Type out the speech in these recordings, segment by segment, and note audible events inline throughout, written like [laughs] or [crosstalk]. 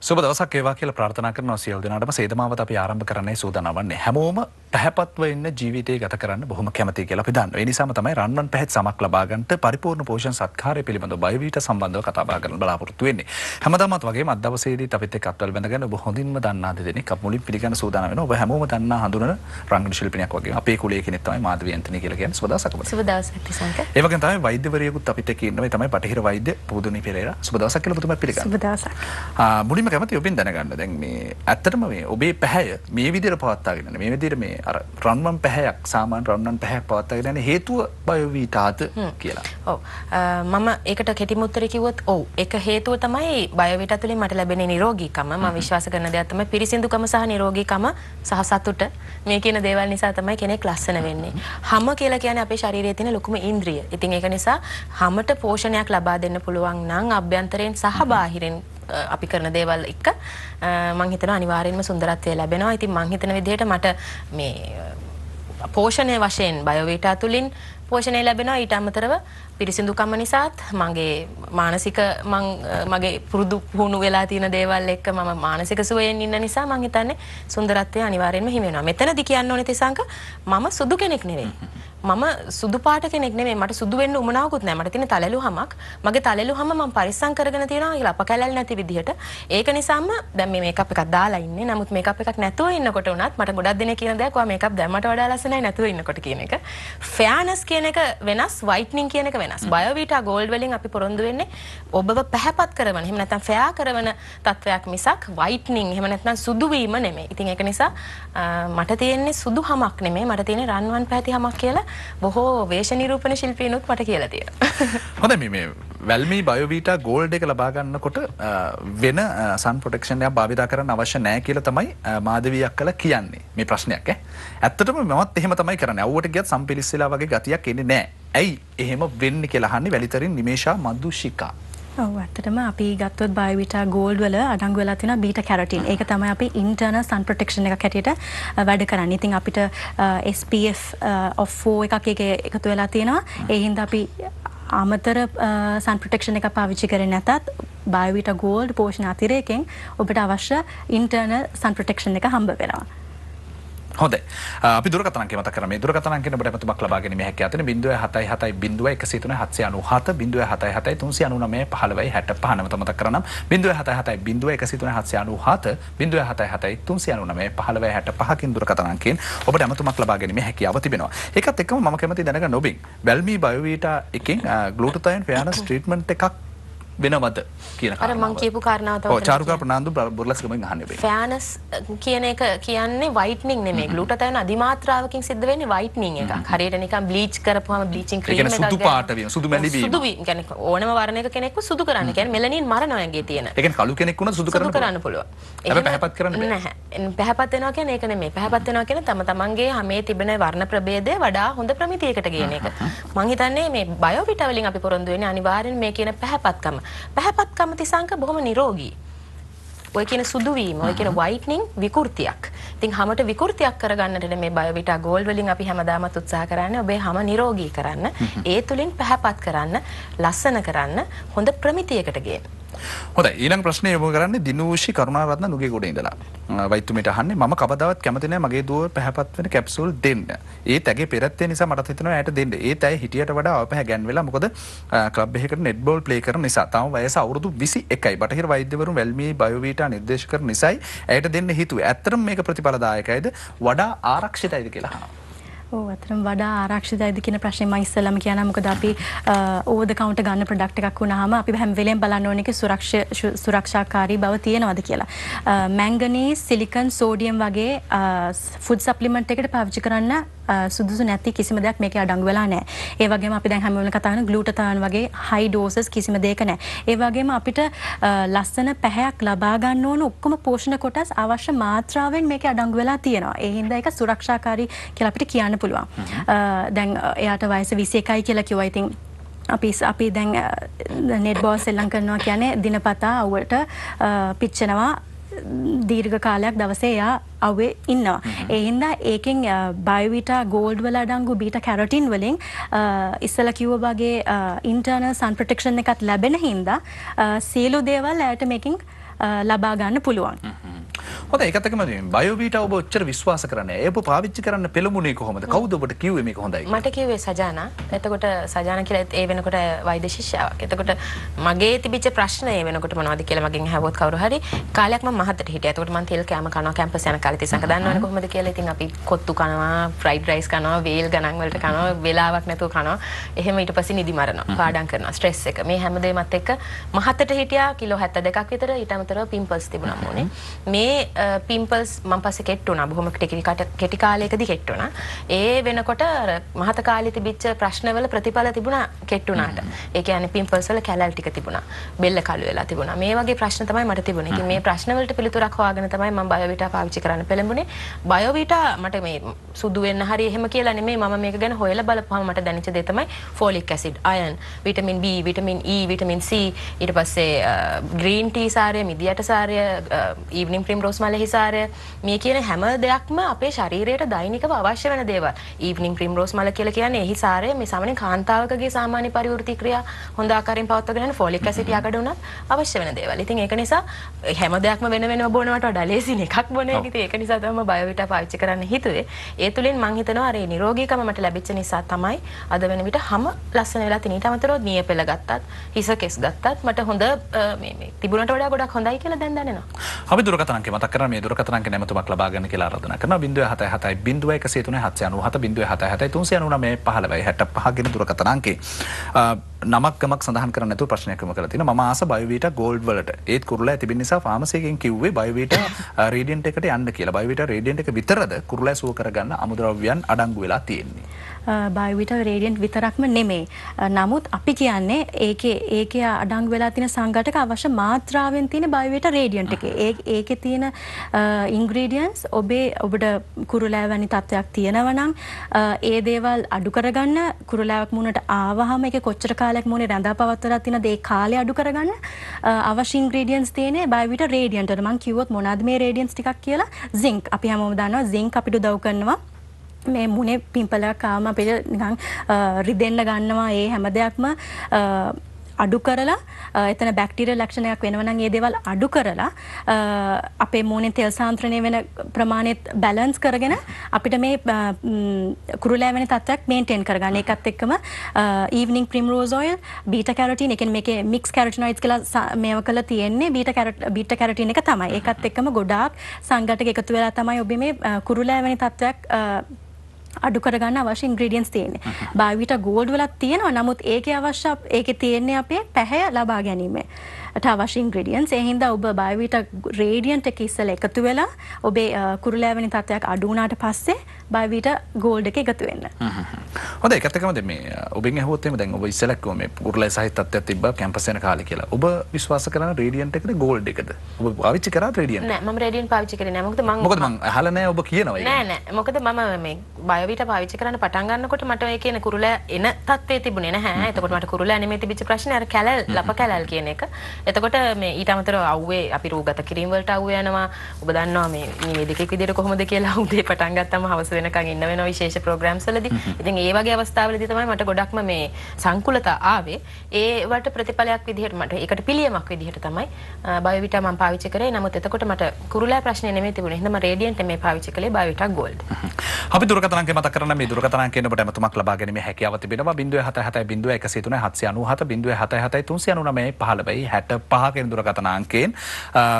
සුබ දවසක් ඒවා කියලා ප්‍රාර්ථනා කරනවා සියලු දෙනාටම සේදමාවත අපි ආරම්භ කරන්නයි සූදානම් වන්නේ. හැමෝම පැහැපත්ව ඉන්න ජීවිතය ගත කරන්න බොහොම කැමතියි කියලා අපි දන්නවා. ඒ නිසාම තමයි රන්වන් පැහැත් සමක් ලබා ගන්නට පරිපූර්ණ පෝෂණ සත්කාරය පිළිබඳව බයෝවිට සම්බන්ධව කතා බහ කරන්න බලාපොරොත්තු වෙන්නේ. හැමදාමත් වගේම අද දවසේදීත් අපිත් එක්ක අත්වල බැඳගෙන ඔබ හොඳින්ම දන්නා දෙදෙනෙක් අප මුලින් පිළිගන්න සූදානම් වෙනවා. ඔබ හැමෝම දන්නා හඳුනන රංගන ශිල්පිනියක් වගේ. අපේ කුලයේ කෙනෙක් තමයි මාධවී ඇන්තනි කියලා කියන්නේ. සුබ දවසක් ඔබට. සුබ දවසක් තිසංක. ඒ වගේම තමයි වෛද්‍යවරියකුත් අපිත් එක්ක ඉන්නවා. ඒ තමයි බටහිර වෛද්‍ය පුදුනි පෙරේරා. සුබ දවසක් කියලා ඔබතුමා පිළිගන්න. සුබ දවසක්. මුලින්ම කැමති ඔබෙන් දැනගන්න දැන් මේ ඇත්තටම මේ ඔබේ පැහැය මේ විදිහට පවත්වාගෙන මේ විදිහට මේ අර රන්වන් පැහැයක් සාමාන්‍ය රන්වන් පැහැයක් පවත්වාගෙන යන හේතුව බයෝවීටාද කියලා. ඔව්. මම ඒකට කෙටිම උත්තරේ කිව්වොත් ඔව්. ඒක හේතුව තමයි බයෝවීටා තුළින් මට ලැබෙන නිරෝගීකම. මම විශ්වාස කරන දෙයක් තමයි පිරිසිදුකම සහ නිරෝගීකම සහ සතුට මේ කියන දේවල් නිසා තමයි කෙනෙක් ලස්සන වෙන්නේ. හැම කියලා කියන්නේ අපේ ශරීරයේ තියෙන ලොකුම ඉන්ද්‍රිය. ඉතින් ඒක නිසා හැමට පෝෂණයක් ලබා දෙන්න පුළුවන් නම් අභ්‍යන්තරයෙන් සහ බාහිරින් අපි කරන දේවල් එක්ක මං හිතනවා අනිවාර්යෙන්ම සුන්දරත්වය ලැබෙනවා. ඉතින් මං හිතන විදිහට මට මේ පෝෂණය වශයෙන් බයෝවීටා තුලින් පෝෂණය ලැබෙනවා ඊට අමතරව පිරිසිදුකම නිසාත් මගේ මානසික මගේ පුරුදු පුහුණු වෙලා තියෙන දේවල් එක්ක මම මානසික සුවයෙන් ඉන්න නිසා මං හිතන්නේ සුන්දරත්වය අනිවාර්යෙන්ම හිමි වෙනවා. මෙතනදි කියන්න ඕනේ තිසංක මම සුදු කෙනෙක් නෙවෙයි. මම සුදු පාට කෙනෙක් නෙමෙයි. මට සුදු වෙන්න උමනාවකුත් නැහැ. මට තියෙන තලෙලු හමක්. මගේ තලෙලු හම මම පරිස්සම් කරගෙන තියෙනවා කියලා අප කැලල් නැති විදිහට. ඒක නිසාම දැන් මේ මේකප් එකක් දාලා ඉන්නේ. නමුත් මේකප් එකක් නැතුව ඉන්නකොට උනත් මට ගොඩක් දෙනෙක් කියන දෙයක් ඔයා මේකප් දැම්මට වඩා ලස්සනයි නැතුව ඉන්නකොට කියන එක. ෆෙයානස් කියන එක වෙනස් වයිට්නින් කියන එක වෙනස්. බයෝවිටා ගෝල්ඩ් වලින් අපි පොරොන්දු වෙන්නේ ඔබව පැහැපත් කරන එහෙම නැත්නම් ෆෙයා කරන තත්වයක් මිසක් වයිට්නින් එහෙම නැත්නම් සුදු වීම නෙමෙයි. ඉතින් ඒක නිසා මට තියෙන්නේ සුදු හමක් නෙමෙයි. මට තියෙන්නේ රන්වන් පැහැති හමක් කියලා බොහෝ වේශ නිරූපණ ශිල්පීනුත් මට කියලා තියෙනවා. හොඳයි මේ වැල්මී බයෝවීටා ගෝල්ඩ් එක ලබා ගන්නකොට වෙන සන් ප්‍රොටෙක්ෂන් එකක් භාවිතා කරන්න අවශ්‍ය නැහැ කියලා තමයි මාධවියක් කළ කියන්නේ. මේ ප්‍රශ්නයක් ඈ. ඇත්තටම මමත් එහෙම තමයි කරන්නේ. අවුවට ගියත් සම්පිලිස්සලා වගේ ගතියක් එන්නේ නැහැ. ඇයි එහෙම වෙන්නේ කියලා අහන්නේ වැලිතරින් නිමේෂා මදුෂිකා. ඔව් ඇත්තටම අපි ගත්තොත් බයෝවිටා ගෝල්ඩ් වල අඩංගු වෙලා තියෙනවා බීටා කැරොටින්. ඒක තමයි අපි ඉන්ටර්නල් සන් ප්‍රොටෙක්ෂන් එකක් හැටියට වැඩ කරන්නේ. ඉතින් අපිට SPF of 4 එකක් ඒකේ එකතු වෙලා තියෙනවා. ඒ හින්දා අපි අමතර සන් ප්‍රොටෙක්ෂන් එක පාවිච්චි කරන්නේ නැතත් බයෝවිටා ගෝල්ඩ් පෝෂණ අතිරේකෙන් ඔබට අවශ්‍ය ඉන්ටර්නල් සන් ප්‍රොටෙක්ෂන් එක හම්බ වෙනවා. හොඳ අපි දුරකතනක මත කරම දුරකතනක බට ඇමතුමක් ලබාගෙන මේ හැකඇතන බිඳුව හතයි හතයි බිඳුව එකසි තුන හත්සය අනු හත බිඳුව හතයි හතයි තුන්සි අනුනමේ පහලවයි හැට පහනමත මත කරනම් බිඳුව හත හතයි බිඳුව එකසි තුන හත්සය අනු හත බිඳුව හතයි හතයි තුන්සි අනුනමේ පහලව හැට පහකින් දුරකතනකින් ඔබට ඇමතුමක් ලබාගෙන මේ හැකියාව තිබෙනවා. ඒකත් එක්කම මම කැමති දැනග නොබින් වැල්මී බයෝවීට එකින් ගලුටතයන් ෆයාන ස්ට්‍රීට්මන්ට් එකක් වෙනවද කියන අර මං කියපු කාරණාව චාරුකා ප්‍රනාන්දු බොරලස්ගමෙන් අහන්නේ වෙයි. ෆෑනස් කියන එක කියන්නේ වයිට්නින් නෙමෙයි. ග්ලූටතයෝන් අධිමාත්‍රාවකින් සිද්ධ වෙන්නේ වයිට්නින් එකක්. හරියට නිකන් බ්ලීච් කරපුවාම බ්ලීචින් ක්‍රීම් එකක්. සුදු පාට වීම, සුදු මැලි වීම. සුදු වීම. කියන්නේ ඕනම වර්ණයක කෙනෙක්ව සුදු කරන්න. කියන්නේ මෙලනින් මරනවා යගේ තියෙන. ඒ කියන්නේ කළු කෙනෙක් වුණා සුදු කරන්න කරන්න පුළුවන්. හැබැයි පැහැපත් කරන්න බෑ. නැහැ. පැහැපත් වෙනවා කියන්නේ ඒක නෙමෙයි. පැහැපත් වෙනවා කියන්නේ තම තමන්ගේ හැමේ තිබෙන වර්ණ ප්‍රභේදය වඩා හොඳ ප්‍රමිතියකට ගේන එක. මං හිතන්නේ මේ බයෝවිටා වලින් අපි පොරොන්දු වෙන්නේ අනිවාර්යෙන් මේ කියන පැහැපත්කම. පැහැපත්කම සමතිසංක බොහොම නිරෝගී. ඔය කියන සුදුවීම ඔය කියන වයිට්නින් විකෘතියක්. ඉතින් හැමට විකෘතියක් කරගන්නට මේ බයෝවිටා ගෝල්ඩ් වලින් අපි හැමදාමත් උත්සාහ කරන්නේ ඔබේ හැම නිරෝගී කරන්න, ඒ තුලින් පැහැපත් කරන්න, ලස්සන කරන්න, හොඳ ප්‍රමිතියකට ගේන්න. හොඳයි ඊළඟ ප්‍රශ්නේ යොමු කරන්නේ දිනූෂි කරුණාරත්න නුගේගොඩ ඉඳලා. වෛද්‍යතුමිට අහන්නේ මම කවදාවත් කැමති නැහැ මගේ දුව පැහැපත් වෙන කැප්සූල් දෙන්න. ඒත් ඇගේ පෙරත්තේ නිසා මට හිතෙනවා ඇයට දෙන්න. ඒත් ඇය හිටියට වඩා අවපැහැ ගැන් වෙලා මොකද ක්ලබ් එකකට නෙට් බෝල් ප්ලේ කරන නිසා. තාම වයස අවුරුදු 21යි. බටහිර වෛද්‍යවරුන් වැල්මී බයෝවීටා නිර්දේශ කරන නිසායි ඇයට දෙන්න හිතුවේ. ඇත්තටම මේක ප්‍රතිඵලදායකයිද වඩා ආරක්ෂිතයිද කියලා අහනවා. ඕ අතරම වඩා ආරක්ෂිතයිද කියන ප්‍රශ්නේ මම ඉස්සෙල්ලාම කියනවා මොකද අපි ඕවර් ද කවුන්ටර් ගන්න ප්‍රොඩක්ට් එකක් වුණාම අපි හැම වෙලේම බලන්න ඕනේ කි සුරක්ෂාකාරී බව තියෙනවද කියලා. මැංගනීස්, සිලිකන්, සෝඩියම් වගේ ෆුඩ් සප්ලිමන්ට් එකට පාවිච්චි කරන්න සුදුසු නැති කිසිම දෙයක් මේකේ අඩංගු වෙලා නැහැ. ඒ වගේම අපි දැන් හැම වෙලේම කතා කරන ග්ලූටතාන් වගේ හයි ඩෝසස් කිසිම දෙයක නැහැ. ඒ වගේම අපිට ලස්සන පැහැයක් ලබා ගන්න ඕන ඔක්කොම පෝෂණ කොටස් අවශ්‍ය මාත්‍රාවෙන් මේකේ අඩංගු වෙලා තියෙනවා. ඒ හින්දා ඒක සුරක්ෂාකාරී කියලා අපිට කියන්න පුළුවන්. දැන් එයාට වයස 21යි කියලා කිව්වා. ඉතින් අපි අපි දැන් නෙට් බෝල් සෙල්ලම් කරනවා කියන්නේ දිනපතා අවුවට පිච්චෙනවා දීර්ඝ කාලයක් දවසේ එයා අව්වේ ඉන්නවා. ඒ හින්දා ඒකෙන් බයෝවිටා ගෝල්ඩ් වල අඩංගු බීටා කැරොටින් වලින් ඉස්සලා කිව්ව වගේ ඉන්ටර්නල් සන් ප්‍රොටෙක්ෂන් එකක් ලැබෙන හින්දා සියලු දේවල් ඇයට මේකෙන් ලබා ගන්න පුළුවන්. හොඳ ඒකතකම බයෝබීට ඔබ ඔච්චර විශ්වාස කරන්න ඒ පාවිච්චි කරන්න පෙළමුණේ කොහොමද කවුද ඔබට කිව්වේ මේක හොඳයි මට කිව්වේ සජානා. එතකොට සජානා කියලා ඒ වෙනකොට වෛද්‍ය ශිෂ්‍යාවක්. එතකොට මගේ තිබිච්ච ප්‍රශ්න ඒ වෙනකොට මොනවද කියලා මගෙන් අහුවොත් කවුරු හරි කාලයක් මම මහතට හිටියා. එතකොට මම තෙල් කෑම කනවා කැම්පස් යන කාලේ තිස්සක දන්නවනේ කොහොමද කියලා. ඉතින් අපි කොත්තු කනවා, ෆ්‍රයිඩ් රයිස් කනවා, වේල් ගණන් වලට කනවා, වෙලාවක් නැතුව කනවා. එහෙම ඊට පස්සේ නිදි මරනවා. පාඩම් කරනවා. ස්ට්‍රෙස් එක. මේ හැමදේමත් එක්ක මහතට හිටියා කිලෝ 72ක් විතර ඊට අමතරව පිම්පල්ස් තිබුණා මොනේ. මේ පිම්පල්ස් මම පස්සේ කෙට්ටු වුණා. බොහොම කෙටි කාලයකදී කෙට්ටු වුණා. ඒ වෙනකොට මහත කාලේ තිබිච්ච ප්‍රශ්නවල ප්‍රතිඵල තිබුණා කෙට්ටු වුණාට. ඒ කියන්නේ පිම්පල්ස් වල කැලල් ටික තිබුණා. බෙල්ල කළු වෙලා තිබුණා. මේ වගේ ප්‍රශ්න තමයි මට තිබුණේ. ඉතින් මේ ප්‍රශ්න වලට පිළිතුරක් හොයාගෙන තමයි මම බයෝවිටා පාවිච්චි කරන්න පෙළඹුණේ. බයෝවිටා මට මේ සුදු වෙන්න හරි එහෙම කියලා නෙමෙයි මම මේක ගැන හොයලා බලපුවම මට දැනෙච්ච දේ තමයි folic acid, iron, vitamin B, vitamin E, vitamin C ඊට පස්සේ ග්‍රීන් ටී සාරය, මිදියට සාරය, ඊවනිං ප්‍රිම්රෝස් මලෙහි සාරය මේ කියන හැම දෙයක්ම අපේ ශරීරයට දෛනිකව අවශ්‍ය වෙන දේවල්. ඊවනිං ප්‍රිම්රෝස් මල කියලා කියන්නේ එහි සාරය මේ සාමාන්‍ය කාන්තාවකගේ සාමාන්‍ය පරිවෘත්ති ක්‍රියා හොඳ ආකාරයෙන් පවත්වාගෙන ෆෝලික් ඇසිඩ් යකඩ උනත් අවශ්‍ය වෙන දේවල්. ඉතින් ඒක නිසා හැම දෙයක්ම වෙන වෙනම බොනවට වඩා ලේසින් එකක් බොන එක. ඉතින් ඒක නිසා තමයි බයෝවිටා පාවිච්චි කරන්න හිතුවේ. ඒ තුලින් මම හිතනවා අර නිරෝගීකම මට ලැබිච්ච නිසා තමයි අද වෙන විට හැම ලස්සන වෙලා තිනීට අමතරව නිය පෙළ ගත්තත් හිස කෙස් ගත්තත් මට හොඳ මේ මේ තිබුණට වඩා ගොඩක් හොඳයි කියලා දැන් දැනෙනවා. අපි දුරකථන අංකය මතක් කරා මේ දුරකථන අංකේ නැමතුමක් ලබා ගන්න කියලා ආරාධනා කරනවා 077 0103 797 397 399 15 ගෙන දුරකථන අංකේ. නමක් ගමක් සඳහන් කරන්න නැතුව ප්‍රශ්නයක් යොමු කරලා තිනවා. මම ආස බයෝවීටා ගෝල්ඩ් වලට. ඒත් කුරුල්ලා තිබෙන නිසා ෆාමසි එකෙන් කිව්වේ බයෝවීටා රේඩියන්ට් එකට යන්න කියලා. බයෝවීටා රේඩියන්ට් එක විතරද කුරුල්ලා සුව කරගන්න අමුද්‍රව්‍යයන් අඩංගු වෙලා තියෙන්නේ. බයිවිට රේඩියන්ට් විතරක්ම නෙමේ. නමුත් අපි කියන්නේ ඒකේ ඒකේ අඩංගු වෙලා තියෙන සංඝටක අවශ්‍ය මාත්‍රාවෙන් තියෙන බයිවිට රේඩියන්ට් එකේ. ඒ ඒකේ තියෙන ඉන්ග්‍රීඩියන්ට්ස් ඔබේ ඔබට කුරුලෑ වැනි තත්ත්වයක් තියෙනවා නම් ඒ දේවල් අඩු කරගන්න කුරුලෑවක් මුණට ආවහම ඒක කොච්චර කාලයක් මුණේ රැඳා පවත්වලා තියෙන දේ කාලය අඩු කරගන්න අවශ්‍ය ඉන්ග්‍රීඩියන්ට්ස් තියෙන්නේ බයිවිට රේඩියන්ට්. මම කිව්වොත් මොනවද මේ රේඩියන්ට්ස් ටිකක් කියලා? zink. අපි හැමෝම දන්නවා zink අපිට උදව් කරනවා. මේ මුණේ පිම්පලක් ආම අපිට නිකන් රිදෙන්න ගන්නවා ඒ හැම දෙයක්ම අඩු කරලා එතන බැක්ටීරියල් ලක්ෂණයක් වෙනවා නම් ඒ දේවල් අඩු කරලා අපේ මූණේ තෙල් සාන්ද්‍රණය වෙන ප්‍රමාණයත් බැලන්ස් කරගෙන අපිට මේ කුරුලෑ වෙන තත්ත්වයක් මේන්ටේන් කරගන්න. ඒකත් එක්කම ඊවනිං ප්‍රිම්රෝස් ඔයිල් බීටා කැරොටින් ඒ කියන්නේ මේකේ මික්ස් කැරොටිනොයිඩ්ස් කියලා මේව කරලා තියෙන්නේ බීටා කැරොට් බීටා කැරොටින් එක තමයි. ඒකත් එක්කම ගොඩාක් සංඝටක එකතු වෙලා තමයි ඔබ මේ කුරුලෑ වෙන තත්ත්වයක් අඩු කරගන්න අවශ්‍ය ඉන්ග්‍රීඩියන්ස් තියෙන්නේ. බාවිට ගෝල්ඩ් වලත් තියෙනවා. නමුත් ඒකේ අවශ්‍ය ඒකේ තියෙන්නේ අපේ පැහැය ලබා ගැනීම. අවශ්‍ය ඉන්ග්‍රීඩියන්ස්. ඒ හින්දා ඔබ බාවිට රේඩියන්ට් එක ඉස්සෙල්ලා එකතු වෙලා ඔබේ කුරුලෑවැනි තත්ත්වයක් අඩු වුණාට පස්සේ බාවිට ගෝල්ඩ් එක එකතු වෙන්න. හොඳයි ඒකත් එක්කම දැන් මේ ඔබෙන් ඇහුවොත් එimhe දැන් ඔබ ඉස්සෙල්ලා කිව්වා මේ කුරුලෑ සහිත තත්ත්වයක් තිබ්බා කැම්පස් යන කාලේ කියලා. ඔබ විශ්වාස කරන රේඩියන්ට් එකද ගෝල්ඩ් එකද? ඔබ පාවිච්චි කරා රේඩියන්ට්? නෑ මම රේඩියන්ට් පාවිච්චි කරේ නෑ. මොකද මම මොකද මං අහලා නෑ ඔබ කියනවා. නෑ නෑ. මොකද මම මේ බයෝවිට පාවිච්චි කරන්න පටන් ගන්නකොට මට ඒ කියන කුරුලෑ එන තත්ත්වයේ තිබුණේ නැහැ. එතකොට මට කුරුලෑ නෙමෙයි තිබිච්ච ප්‍රශ්නේ අර කැලල් ලප කැලල් කියන එක. එතකොට මේ ඊට අමතරව අවුවේ අපි රූගත කිරීම වලට අවු යනවා. ඔබ දන්නවා මේ නිවේදකෙක් විදිහට කොහොමද කියලා [laughs] උදේ පටන් ගත්තම හවස වෙනකන් ඉන්න වෙනවා විශේෂ ප්‍රෝග්‍රෑම්ස් වලදී. ඉතින් ඒ වගේ අවස්ථාවලදී තමයි මට ගොඩක්ම මේ සංකුලතා ආවේ. ඒවට ප්‍රතිඵලයක් විදිහට මට ඒකට පිළියමක් විදිහට තමයි බයෝවිටා මම පාවිච්චි කරේ. නමුත් එතකොට මට කුරුලෑ ප්‍රශ්නේ නෙමෙයි තිබුණේ. එහෙනම් මම රේඩියන්ට් මේ පාවිච්චි කළේ බයෝවිටා ගෝල්ඩ්. අපි දුරකථන අංකය මතක් කරන්න මේ දුරකථන අංකයෙන් ඔබට ඇමතුමක් ලබා ගැනීමේ හැකියාව තිබෙනවා 077 103 797 399 15යි 65 කියන දුරකථන අංකයෙන්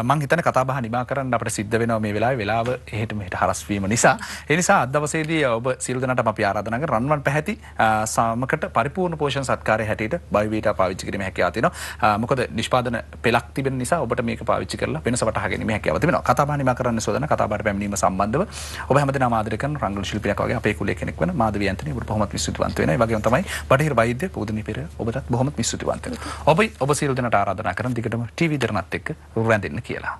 මම හිතන්නේ කතා බහ නිමා කරන්න අපිට සිද්ධ වෙනවා මේ වෙලාවේ. වෙලාව එහෙට මෙහෙට හරස් වීම නිසා. ඒ නිසා අද දවසේදී ඔබ සියලු දෙනාටම අපි ආරාධනා කරන රන්වන් පැහැති සාමකට පරිපූර්ණ පෝෂණ සත්කාරය හැටියට බයිවීටා පාවිච්චි කිරීමේ හැකියාව තියෙනවා. මොකද නිෂ්පාදන පෙළක් තිබෙන නිසා ඔබට මේක පාවිච්චි කරලා වෙනස වටහා ගැනීමේ හැකියාව තිබෙනවා. කතා බහ නිමා කරන්න සෝදන කතා බහට පැමිණීම සම්බන්ධව ඔබ හැමදෙනාම ආදරය කරන රංගන ශිල්පියෙක් වගේ අපේ කුලේ කෙනෙක් වෙන මාධවී ඇන්තනි ඔබට බොහොමත් විශ්වතුවන්ත වෙනවා. ඒ වගේම තමයි බටහිර වෛද්‍ය පූදනී පෙර ඔබටත් බොහොමත් විශ්වතුවන්ත වෙනවා. ඔබ ඔබ සියලු දෙනාට ආරාධනා කරන දිගටම ටීවී දරනත් එක්ක රැඳෙන්න කියලා.